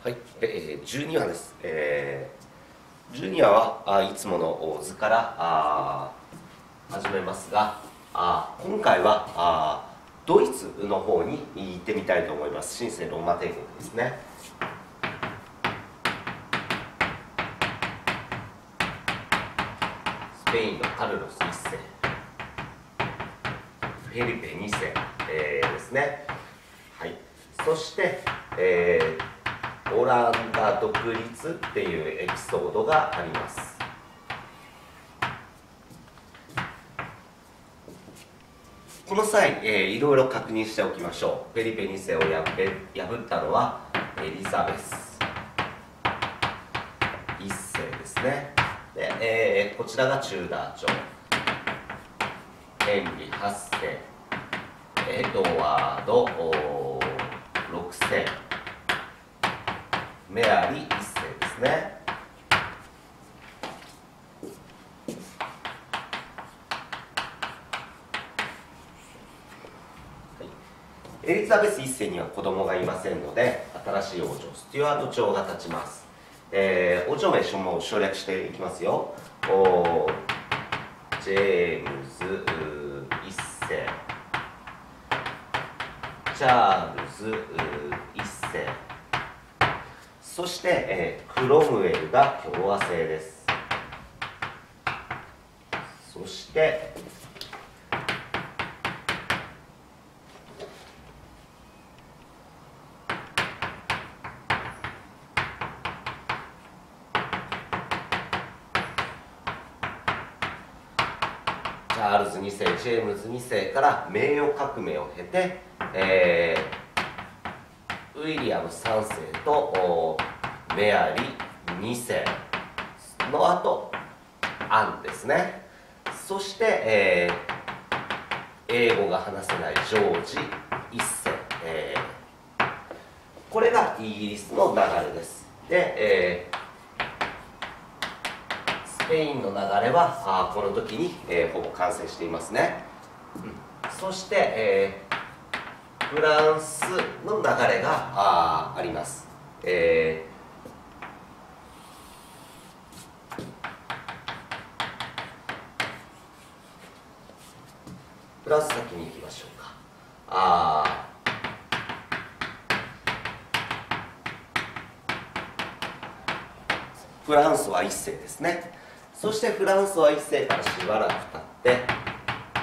はい、えー、12話です、えー、12話はあいつもの図からあ始めますがあ今回はあドイツの方に行ってみたいと思います。新生ローマ帝国ですね。スペインのカルロス1世。フェリペ2世、えー、ですね。はい。そして、えー、オランダ独立っていうエピソードがあります。この際、えー、いろいろ確認しておきましょう。フェリペ2世を破破ったのはエリザベス。1世ですね。で、えー、こちらがチューダー朝。ヘンリー8世。エドワード6世。メアリー1世ですね。エリザベス1世には子供がいませんので新しい王女ステュワート朝が立ちます、えー、王女名も省略していきますよ。おジェームズ1世。チャールズそして、えー、クロムウェルが共和制です。そしてチャールズ2世ジェームズ2世から名誉革命を経て、えー、ウィリアム3世とメアリー2世の後アンですね。そして、えー、英語が話せないジョージ1世、えー、これがイギリスの流れです。で、えースペインの流れはあこの時に、えー、ほぼ完成していますね、うん、そして、えー、フランスの流れがああります、えー、フランス先に行きましょうか。あフランスは一世ですね。そしてフランスは一世からしばらく経って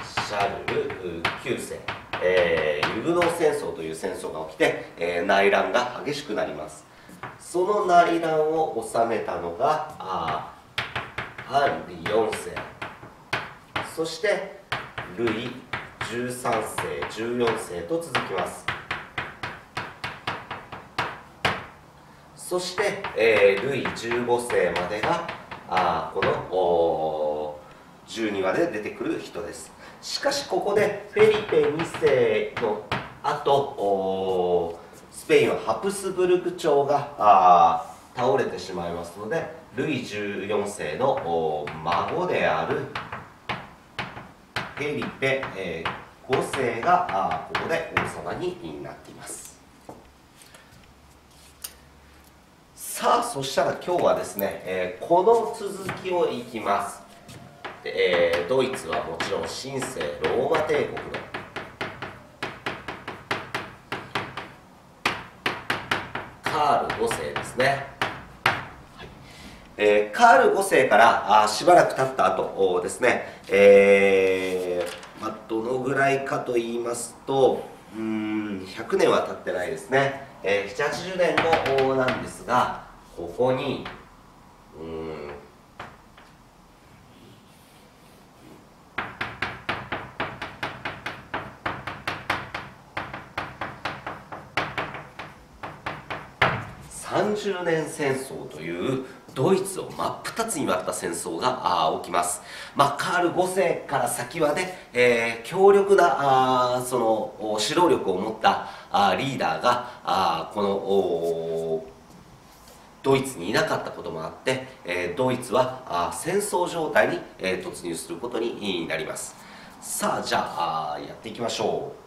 シャルル9世、えー、ユグノー戦争という戦争が起きて、えー、内乱が激しくなります。その内乱を収めたのがあハンリー4世。そしてルイ13世14世と続きます。そして、えー、ルイ15世までがあこの12話で出てくる人です。しかしここでフェリペ2世の後スペインはハプスブルク朝が倒れてしまいますのでルイ14世の孫であるフェリペ、えー、5世がここで王様になっています。さあそしたら今日はですね、えー、この続きをいきます、えー、ドイツはもちろん新生ローマ帝国のカール5世ですね、はい。えー、カール5世からあしばらく経った後ですね、えーまあ、どのぐらいかと言いますとうん100年は経ってないですね、えー、780年後なんですがここにうん30年戦争というドイツを真っ二つに割った戦争が起きます、まあ、カール5世から先はね、えー、強力なあその指導力を持ったあリーダーがあこのドイツにいなかったこともあって、えー、ドイツはあ戦争状態に、えー、突入することになります。さあじゃあやっていきましょう。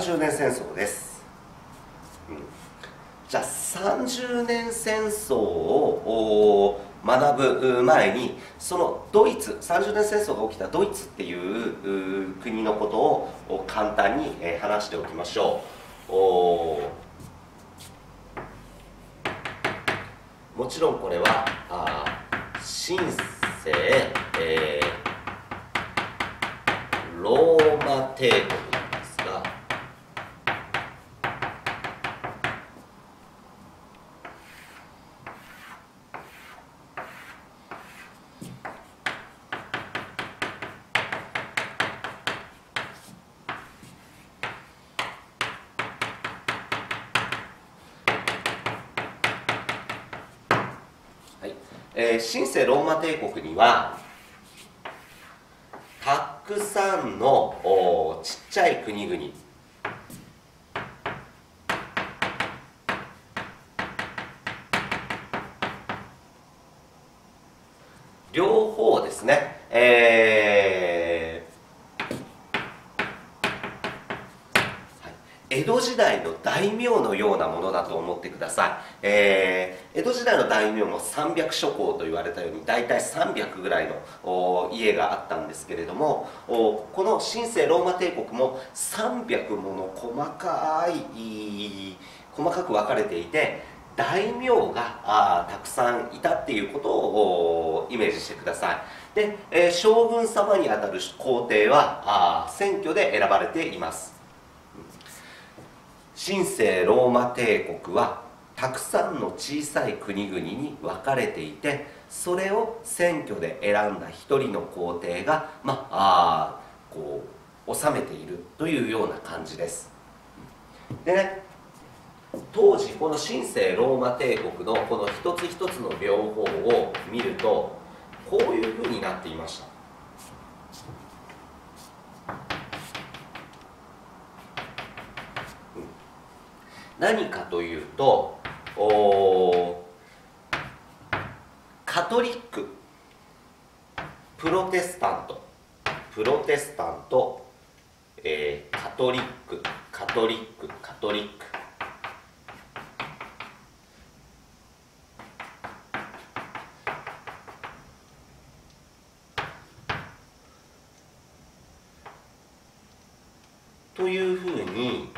30年戦争です、うん、じゃあ30年戦争を学ぶ前にそのドイツ30年戦争が起きたドイツっていう国のことを簡単に話しておきましょう。もちろんこれはあシンセ、えー、ローマ帝国なんですがえー、神聖ローマ帝国にはたくさんのちっちゃい国々両方ですね、えー江戸時代の大名のようなものだと思ってください、えー、江戸時代の大名も300諸侯と言われたように大体300ぐらいの家があったんですけれどもこの神聖ローマ帝国も300もの細かい細かく分かれていて大名がたくさんいたっていうことをイメージしてください。で、えー、将軍様にあたる皇帝はあ選挙で選ばれています。神聖ローマ帝国はたくさんの小さい国々に分かれていてそれを選挙で選んだ一人の皇帝が、まあ、こう治めているというような感じです。でね当時この神聖ローマ帝国のこの一つ一つの両方を見るとこういうふうになっていました。何かというとカトリック。プロテスタント。プロテスタント、えー、カトリック。カトリック。カトリックというふうに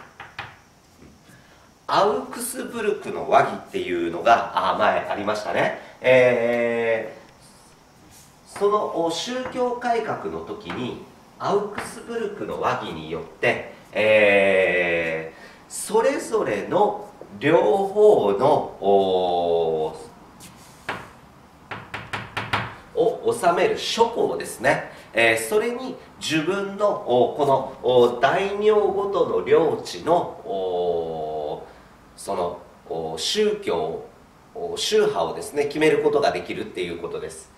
アウクスブルクの和議っていうのがあ前ありましたね、えー、その宗教改革の時にアウクスブルクの和議によって、えー、それぞれの両方のを治める諸侯ですね、えー、それに自分のこの大名ごとの領地のその宗教宗派をですね決めることができるっていうことです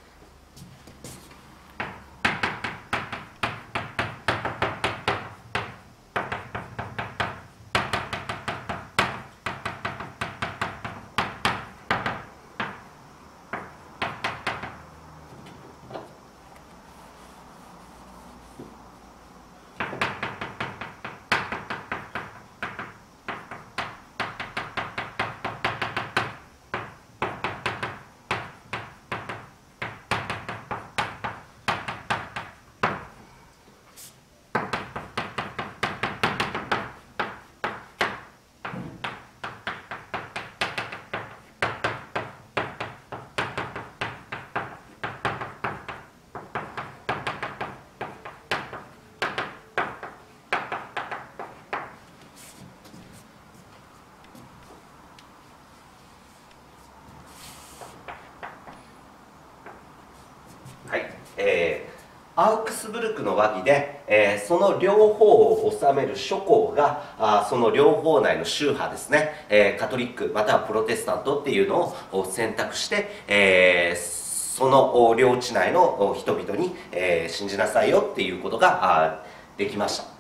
えー、アウクスブルクの和議で、えー、その両方を治める諸侯があその両方内の宗派ですね、えー、カトリックまたはプロテスタントっていうのを選択して、えその領地内の人々に、え信じなさいよっていうことができました。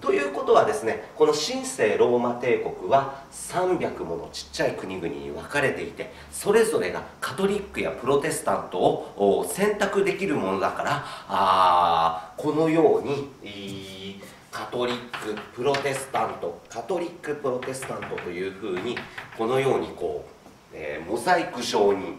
ということはですねこの神聖ローマ帝国は300ものちっちゃい国々に分かれていてそれぞれがカトリックやプロテスタントを選択できるものだからあこのようにカトリックプロテスタントカトリックプロテスタントというふうにこのようにこうえー、モザイク状に、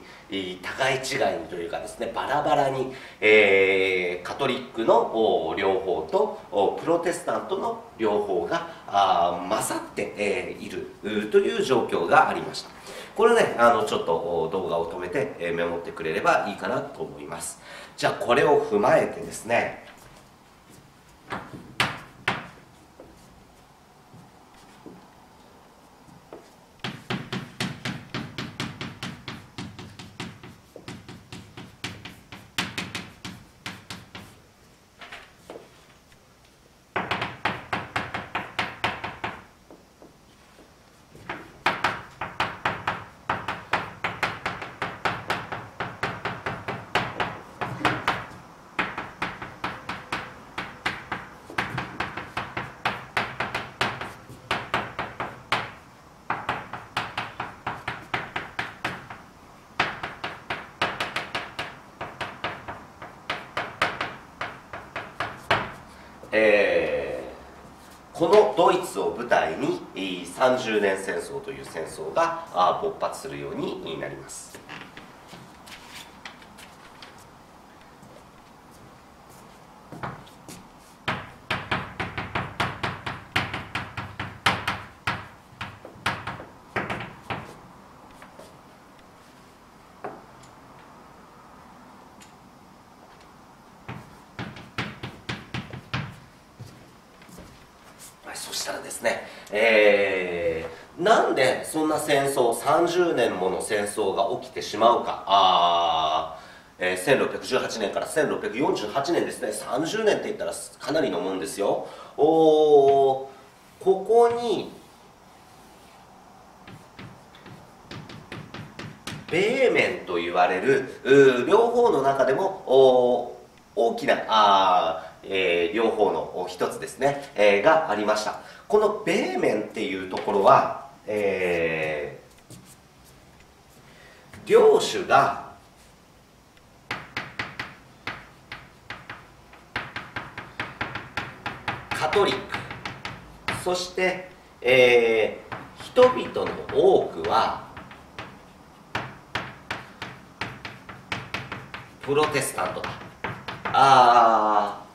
互い違いにというかですねバラバラに、えー、カトリックの両方とプロテスタントの両方があ混ざって、えー、いるという状況がありました。これねあのちょっと動画を止めて、えメモってくれればいいかなと思います。じゃあこれを踏まえてですねえー、このドイツを舞台に30年戦争という戦争が勃発するようになります。そしたらですね、えー、なんでそんな戦争30年もの戦争が起きてしまうか。あ、えー、1618年から1648年ですね。30年って言ったらかなりのもんですよ。おここに米面と言われる両方の中でも大きなあえー、両方の一つですね、えー、がありました。この米面っていうところは、えー、領主がカトリック。そして、えー、人々の多くはプロテスタントだ。あ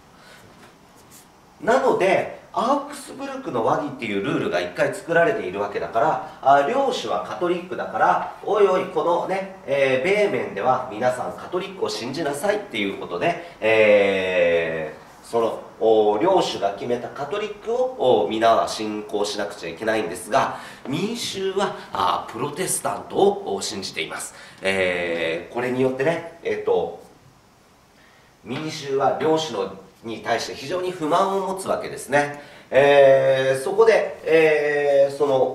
なのでアウクスブルクの和議っていうルールが一回作られているわけだからあ領主はカトリックだからおいおいこのね、えー、米面では皆さんカトリックを信じなさいっていうことで、えー、そのお領主が決めたカトリックを皆は信仰しなくちゃいけないんですが民衆はあプロテスタントを信じています、えー、これによってね、えーと民衆は領主のに対して非常に不満を持つわけですね、えー、そこで、えー、その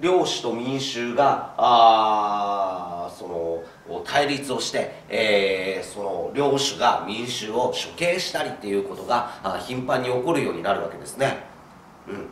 領主と民衆があその対立をして、えー、その領主が民衆を処刑したりっていうことが頻繁に起こるようになるわけですね、うん、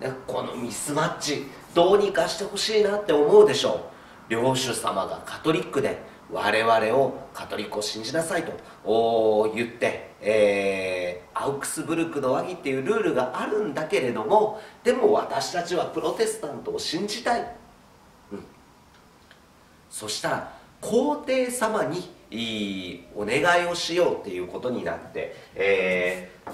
でこのミスマッチどうにかしてほしいなって思うでしょう。領主様がカトリックで我々をカトリックを信じなさいと言って、えー、アウクスブルクの和議っていうルールがあるんだけれどもでも私たちはプロテスタントを信じたい、うん、そしたら皇帝様にお願いをしようっていうことになって、えー、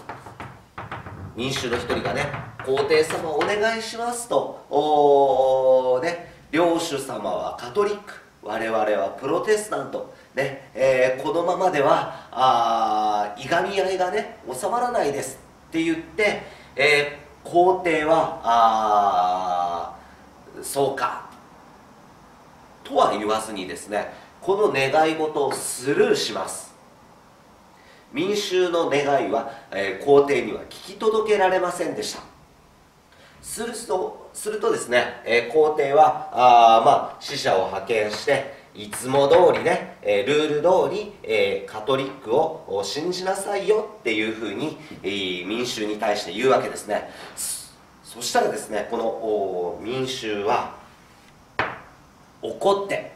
民衆の一人がね皇帝様お願いしますとお、ね、領主様はカトリック。我々はプロテスタント、ね。えー、このままではあいがみ合いがね収まらないですって言って、えー、皇帝はあそうか。とは言わずにですねこの願い事をスルーします。民衆の願いは、えー、皇帝には聞き届けられませんでした。するとするとですね、えー、皇帝はあ、まあ、死者を派遣していつも通りね、えー、ルール通り、えー、カトリックを信じなさいよっていうふうに、えー、民衆に対して言うわけですね。そしたらですねこの民衆は怒って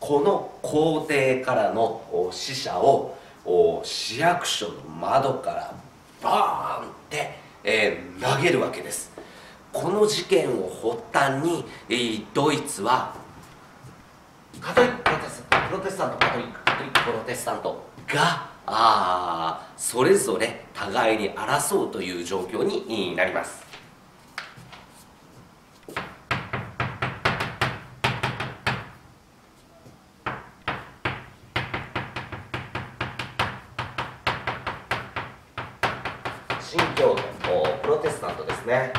この皇帝からの死者を市役所の窓からバーンって、えー、投げるわけです。この事件を発端に、えー、ドイツはカトリックプロテスタントカトリックカトリックプロテスタントがあそれぞれ互いに争うという状況になります。新教徒プロテスタントですね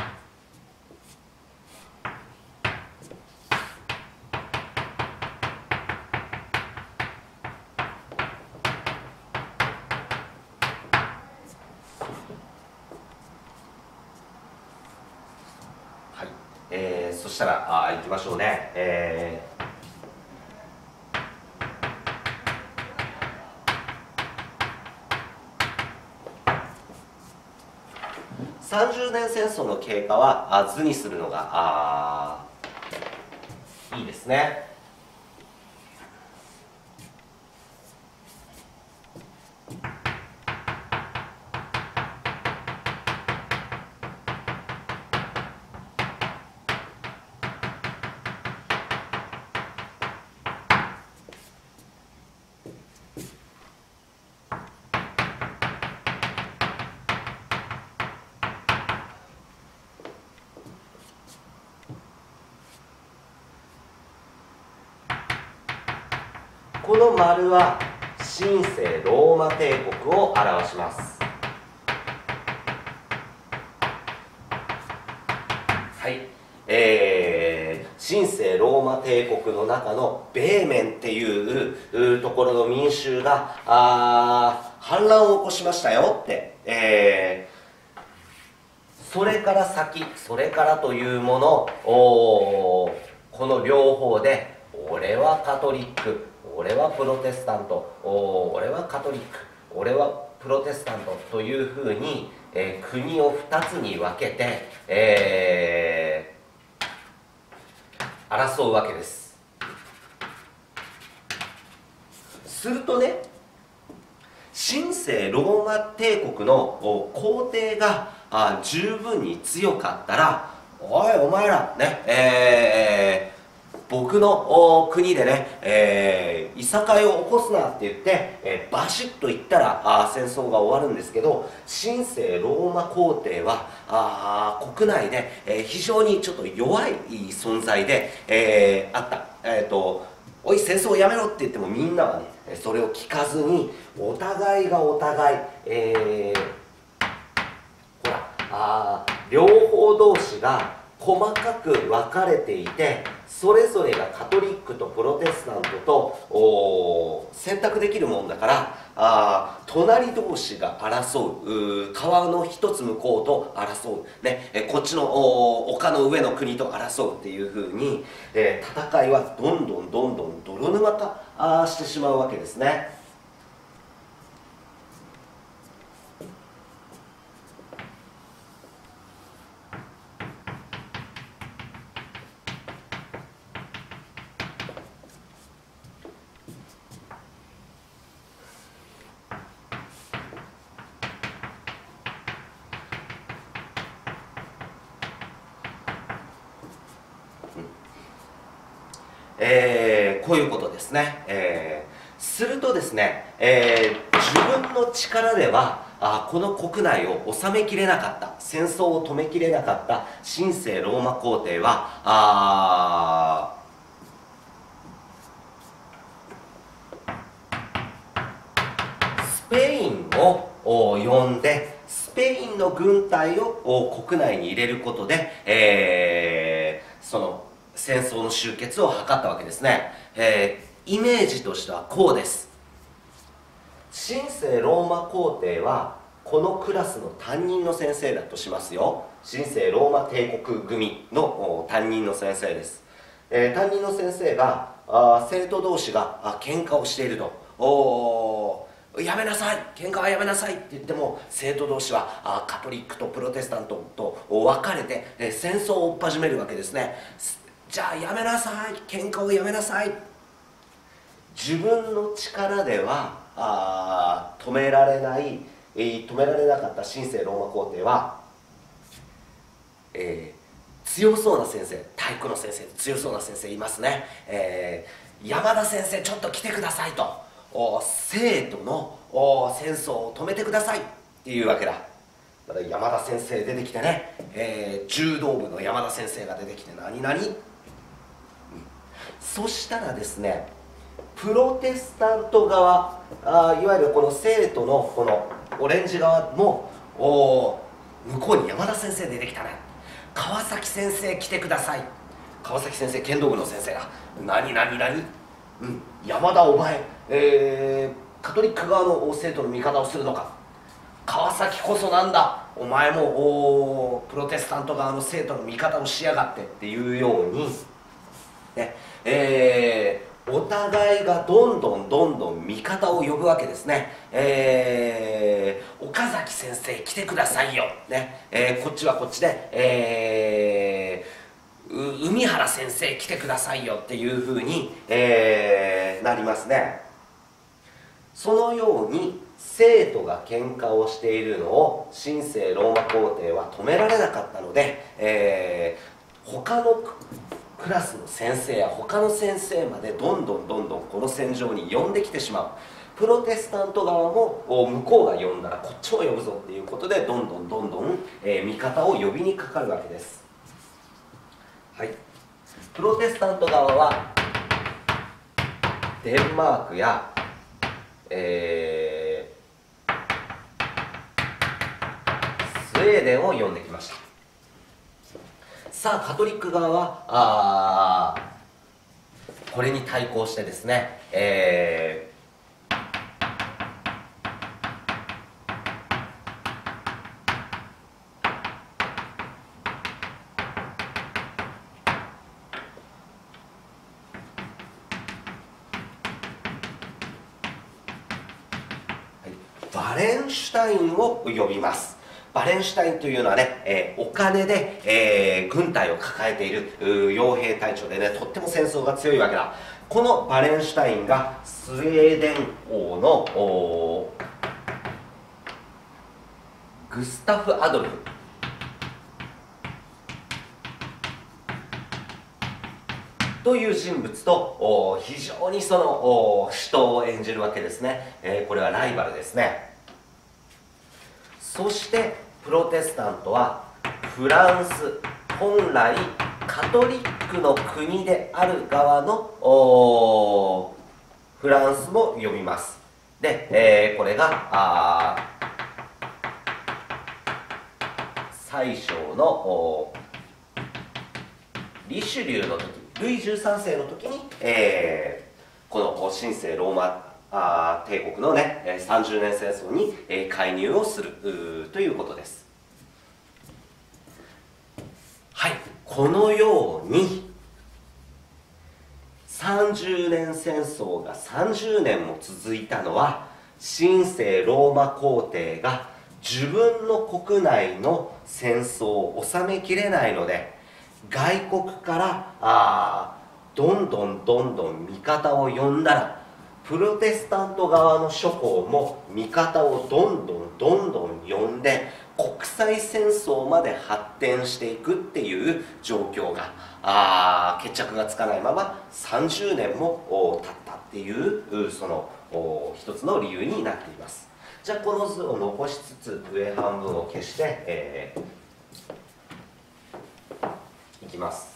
えー、そしたらあ行きましょうね、えー、30年戦争の経過はあ図にするのがあいいですね。この丸は神聖ローマ帝国を表します。はい。えー、神聖ローマ帝国の中のベーメンっていうところの民衆があ反乱を起こしましたよって、えー、それから先それからというものおこの両方で俺はカトリック。俺はプロテスタント。俺はカトリック。俺はプロテスタント。というふうに、えー、国を2つに分けて、えー、争うわけです。するとね神聖ローマ帝国の皇帝があ十分に強かったらおいお前らねえー僕の国でね、えー、いさかいを起こすなって言って、えー、バシッと言ったらあ戦争が終わるんですけど神聖ローマ皇帝はあ国内で、えー、非常にちょっと弱い存在で、えー、あった。えーとおい戦争をやめろって言ってもみんなはねそれを聞かずにお互いがお互い、えー、ほらあ両方同士が細かく分かれていてそれぞれがカトリックとプロテスタントと選択できるもんだからあ隣同士が争う川の一つ向こうと争う、ね、えこっちの丘の上の国と争うっていうふうに、えー、戦いはどんどんどんどん泥沼化してしまうわけですね。えー、こういうことですね、えー、するとですね、えー、自分の力ではあこの国内を治めきれなかった戦争を止めきれなかった神聖ローマ皇帝はあスペインを呼んでスペインの軍隊を国内に入れることで、えー、戦争の終結を図ったわけですね、えー、イメージとしてはこうです。神聖ローマ皇帝はこのクラスの担任の先生だとしますよ。神聖ローマ帝国組の担任の先生です、えー、担任の先生があ生徒同士があ喧嘩をしていると。おやめなさい。喧嘩はやめなさいって言っても生徒同士はあカトリックとプロテスタントと分かれて、えー、戦争を追っ始めるわけですね。じゃあやめなさい。喧嘩をやめなさい。自分の力ではあ止められない、えー、止められなかった新生ローマ皇帝は、えー、強そうな先生体育の先生強そうな先生いますね、えー、山田先生ちょっと来てくださいと。生徒の戦争を止めてください。っていうわけだ。だから山田先生出てきてね、えー、柔道部の山田先生が出てきて何々、そしたらですねプロテスタント側あいわゆるこの生徒のこのオレンジ側もお向こうに山田先生出てきたね。川崎先生来てください。川崎先生剣道部の先生が何何何？うん山田お前、えー、カトリック側の生徒の味方をするのか。川崎こそなんだ。お前もおプロテスタント側の生徒の味方をしやがってっていうようにね。えーお互いがどんどんどんどん味方を呼ぶわけですね、えー、岡崎先生来てくださいよ、ね。えー、こっちはこっちで、えー、海原先生来てくださいよ。っていうふうに、えー、なりますね。そのように生徒が喧嘩をしているのを神聖ローマ皇帝は止められなかったので、えー、他のクラスの先生や他の先生までどんどんどんどんこの戦場に呼んできてしまう。プロテスタント側も向こうが呼んだらこっちも呼ぶぞっていうことでどんどんどんどん、えー、味方を呼びにかかるわけです。はい。プロテスタント側はデンマークや、えー、スウェーデンを呼んできましたさあカトリック側はあこれに対抗してですね、えー、バレンシュタインを呼びます。バレンシュタインというのはね、えー、お金で、えー、軍隊を抱えている傭兵隊長でねとっても戦争が強いわけだ。このバレンシュタインがスウェーデン王のグスタフ・アドルフ。という人物と非常にその死闘を演じるわけですね、えー、これはライバルですね。そしてプロテスタントはフランス本来カトリックの国である側のフランスも呼びます。で、えー、これが最小のリシュリューの時ルイ13世の時に、えー、この神聖ローマあ帝国のね30年戦争に介入をするということです。はい。このように30年戦争が30年も続いたのは神聖ローマ皇帝が自分の国内の戦争を収めきれないので外国からあどんどんどんどん味方を呼んだらプロテスタント側の諸侯も味方をどんどんどんどん呼んで国際戦争まで発展していくっていう状況があ決着がつかないまま30年も経ったっていうその一つの理由になっています。じゃあこの図を残しつつ上半分を消して、えー、いきます。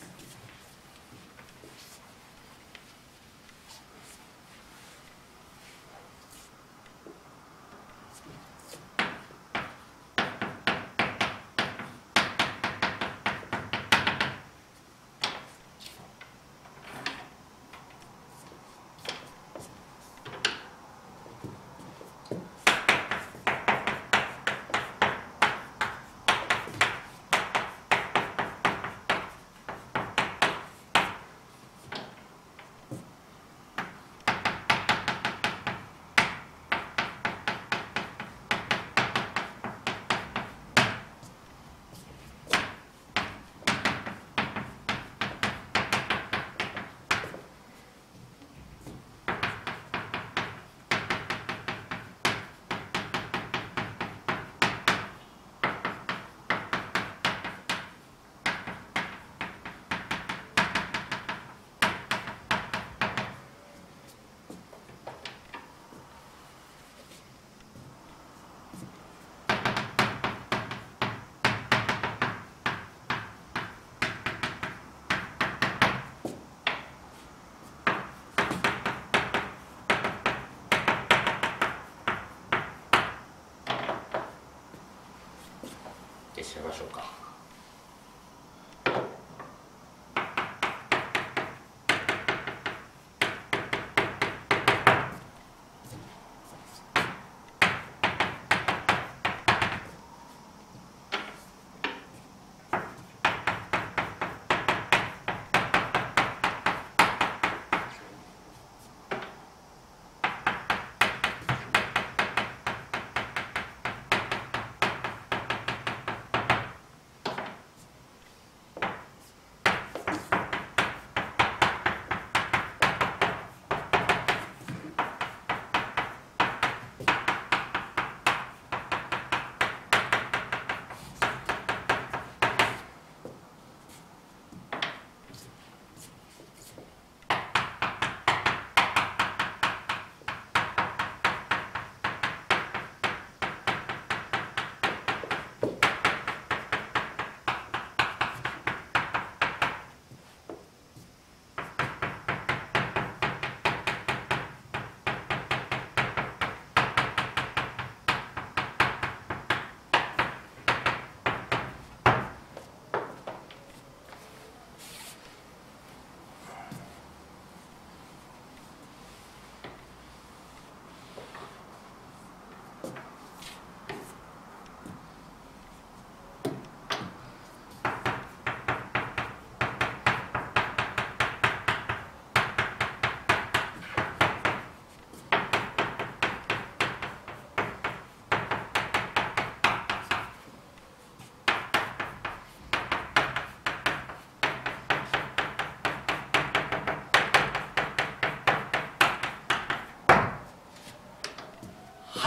しょうか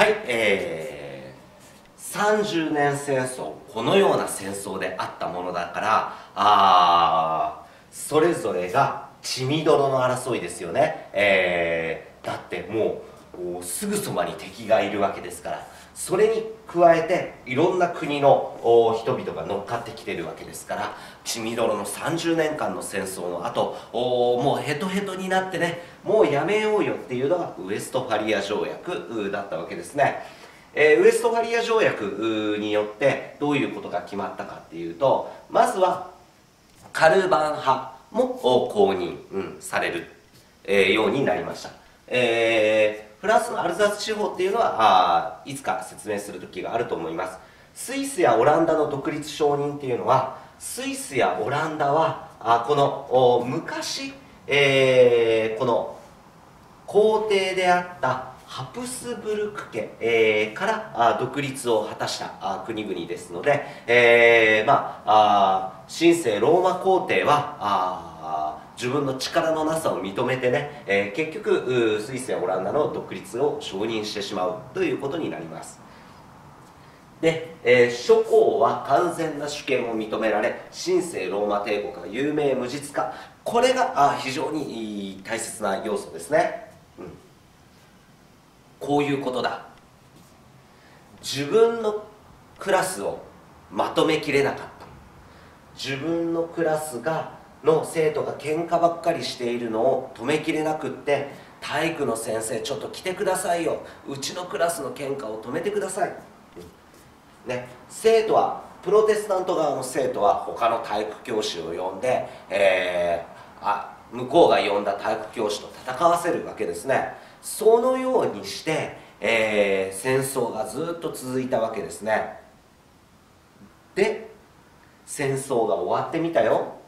はいえー、30年戦争このような戦争であったものだからあそれぞれが血みどろの争いですよね、えー、だってもうすぐそばに敵がいるわけですから。それに加えていろんな国の人々が乗っかってきてるわけですから血みどろの30年間の戦争の後もうヘトヘトになってねもうやめようよっていうのがウエストファリア条約だったわけですね、えー、ウエストファリア条約によってどういうことが決まったかっていうとまずはカルバン派も公認、うん、される、えー、ようになりました、えーフランスのアルザス地方っていうのはあいつか説明する時があると思います。スイスやオランダの独立承認っていうのはスイスやオランダはあこの昔、えー、この皇帝であったハプスブルク家、えー、からあ独立を果たしたあ国々ですので、えー、まあ、あ神聖ローマ皇帝はあ自分の力のなさを認めてね、えー、結局スイスやオランダの独立を承認してしまうということになります。で、えー、諸侯は完全な主権を認められ神聖ローマ帝国が有名無実化。これがあ非常に大切な要素ですね、うん、こういうことだ。自分のクラスをまとめきれなかった。自分のクラスがの生徒が喧嘩ばっかりしているのを止めきれなくって体育の先生ちょっと来てくださいよ。うちのクラスの喧嘩を止めてください、ね、生徒はプロテスタント側の生徒は他の体育教師を呼んで、えー、あ向こうが呼んだ体育教師と戦わせるわけですね。そのようにして、えー、戦争がずっと続いたわけですね。で戦争が終わってみたよ。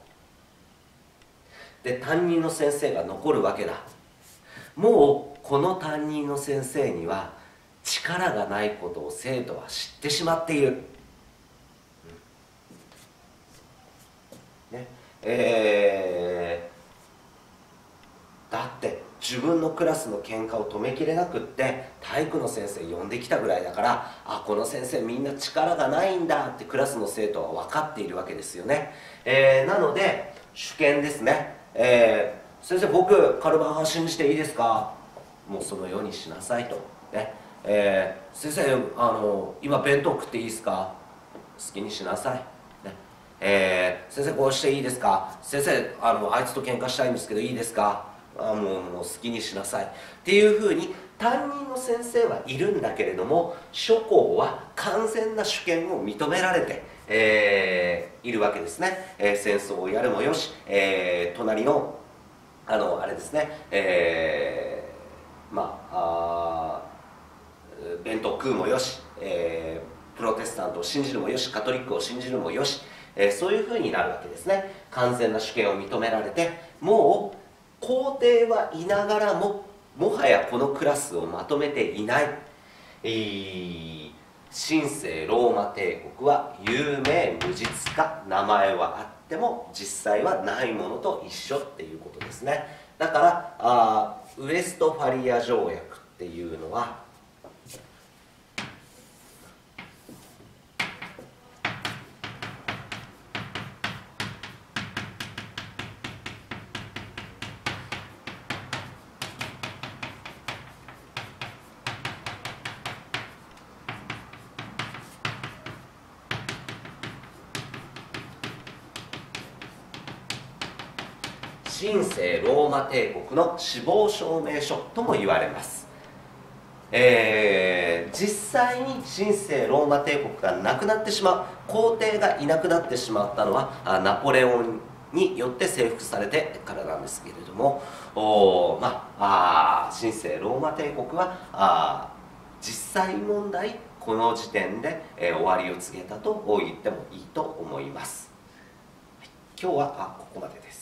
で担任の先生が残るわけだ。もうこの担任の先生には力がないことを生徒は知ってしまっている、ね。えー、だって自分のクラスの喧嘩を止めきれなくって体育の先生呼んできたぐらいだからあこの先生みんな力がないんだってクラスの生徒は分かっているわけですよね、えー、なので主権ですね。えー、先生僕カルバン派信じていいですか？もうそのようにしなさいと。ね。えー、先生あの今弁当食っていいですか？好きにしなさい、ね。えー、先生こうしていいですか？先生あのあいつと喧嘩したいんですけどいいですか？あもうもう好きにしなさい。っていうふうに担任の先生はいるんだけれども諸校は完全な主権を認められてえー、いるわけですね、えー、戦争をやるもよし、えー、隣のあのあれですね、えー、まあ弁当食うもよし、えー、プロテスタントを信じるもよしカトリックを信じるもよし、えー、そういうふうになるわけですね。完全な主権を認められてもう皇帝はいながらももはやこのクラスをまとめていない、えー神聖ローマ帝国は有名無実か名前はあっても実際はないものと一緒っていうことですね。だからあウエストファリア条約っていうのは帝国の死亡証明書とも言われます、えー、実際に神聖ローマ帝国がなくなってしまう皇帝がいなくなってしまったのはナポレオンによって征服されてからなんですけれどもお、まあ、あ神聖ローマ帝国はあ実際問題この時点で、えー、終わりを告げたと言ってもいいと思います、今日はここまでです。